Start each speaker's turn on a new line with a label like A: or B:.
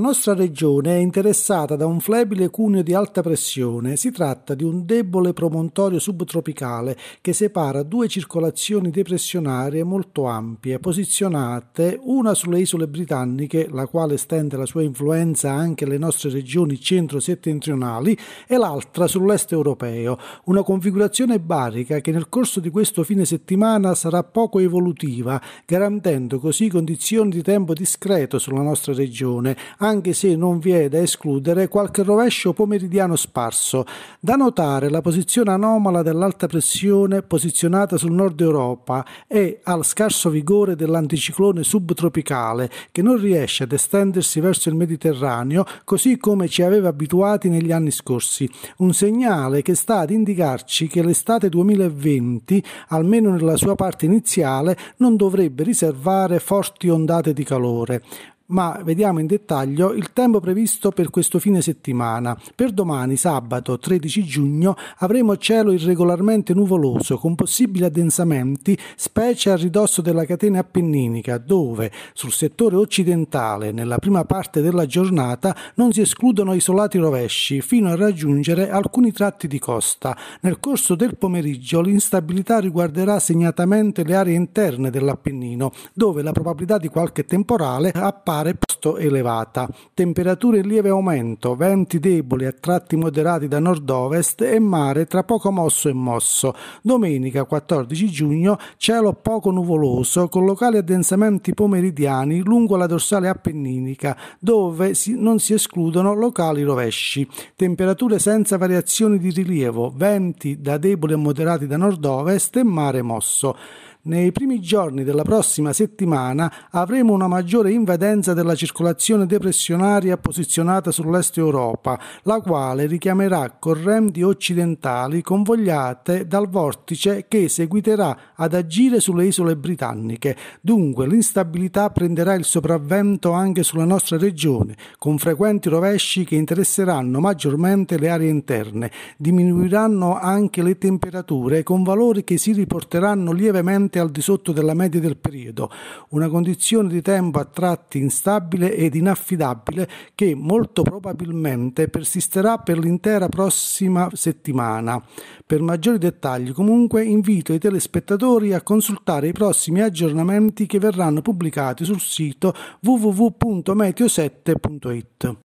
A: nostra regione è interessata da un flebile cuneo di alta pressione. Si tratta di un debole promontorio subtropicale che separa due circolazioni depressionarie molto ampie, posizionate una sulle isole britanniche, la quale estende la sua influenza anche alle nostre regioni centro-settentrionali, e l'altra sull'est europeo. Una configurazione barica che nel corso di questo fine settimana sarà poco evolutiva, garantendo così condizioni di tempo discreto sulla nostra regione anche se non vi è da escludere qualche rovescio pomeridiano sparso. Da notare la posizione anomala dell'alta pressione posizionata sul nord Europa e al scarso vigore dell'anticiclone subtropicale che non riesce ad estendersi verso il Mediterraneo così come ci aveva abituati negli anni scorsi. Un segnale che sta ad indicarci che l'estate 2020, almeno nella sua parte iniziale, non dovrebbe riservare forti ondate di calore ma vediamo in dettaglio il tempo previsto per questo fine settimana. Per domani, sabato 13 giugno, avremo cielo irregolarmente nuvoloso con possibili addensamenti, specie a ridosso della catena appenninica, dove sul settore occidentale, nella prima parte della giornata, non si escludono isolati rovesci, fino a raggiungere alcuni tratti di costa. Nel corso del pomeriggio l'instabilità riguarderà segnatamente le aree interne dell'Appennino, dove la probabilità di qualche temporale appare mare piuttosto elevata. Temperature in lieve aumento, venti deboli a tratti moderati da nord-ovest e mare tra poco mosso e mosso. Domenica 14 giugno cielo poco nuvoloso con locali addensamenti pomeridiani lungo la dorsale appenninica dove non si escludono locali rovesci. Temperature senza variazioni di rilievo, venti da deboli a moderati da nord-ovest e mare mosso. Nei primi giorni della prossima settimana avremo una maggiore invadenza della circolazione depressionaria posizionata sull'est Europa, la quale richiamerà correnti occidentali convogliate dal vortice che seguiterà ad agire sulle isole britanniche. Dunque l'instabilità prenderà il sopravvento anche sulla nostra regione, con frequenti rovesci che interesseranno maggiormente le aree interne. Diminuiranno anche le temperature con valori che si riporteranno lievemente leggermente al di sotto della media del periodo, una condizione di tempo a tratti instabile ed inaffidabile che molto probabilmente persisterà per l'intera prossima settimana. Per maggiori dettagli comunque invito i telespettatori a consultare i prossimi aggiornamenti che verranno pubblicati sul sito www.meteo7.it.